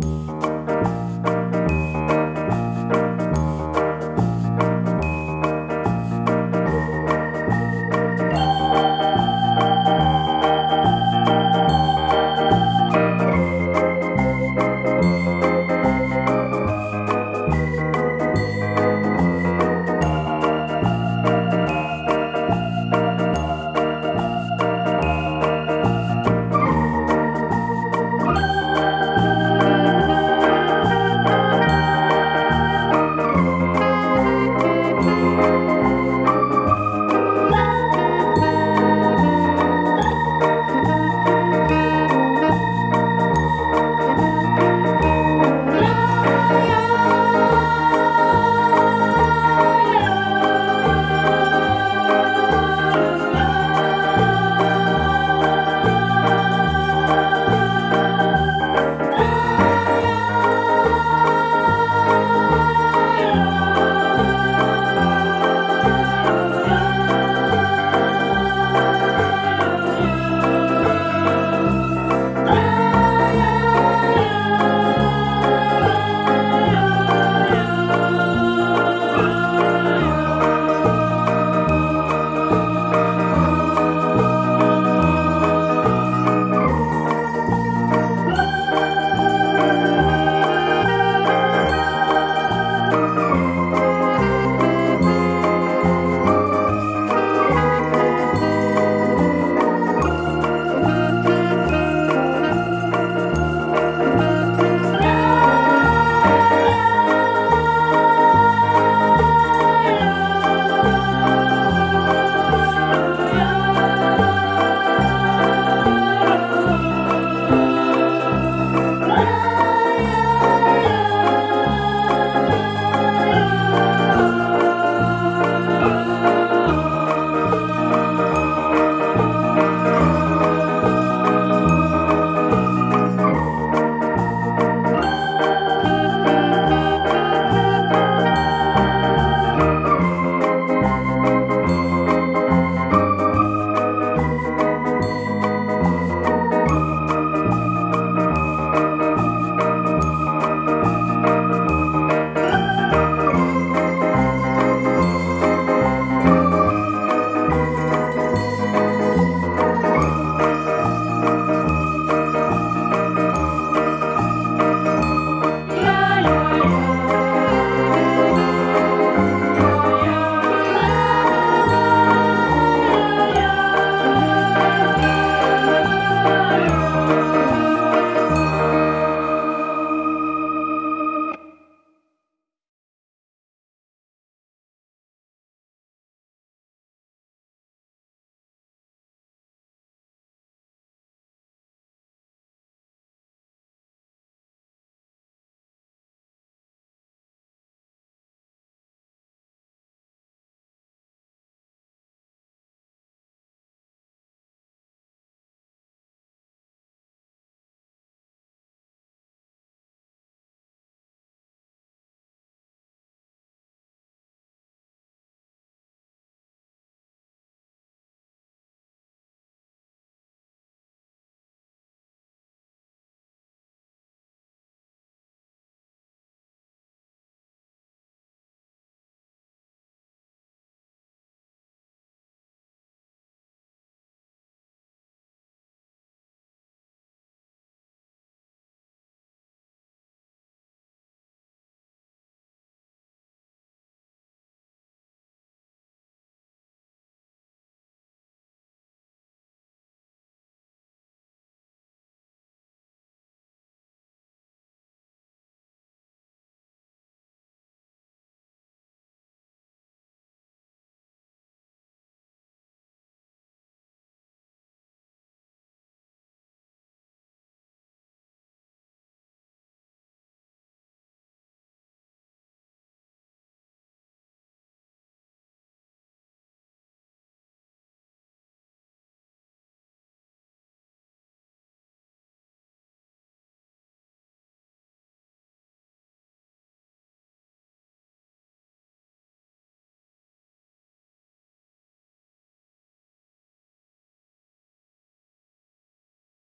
Música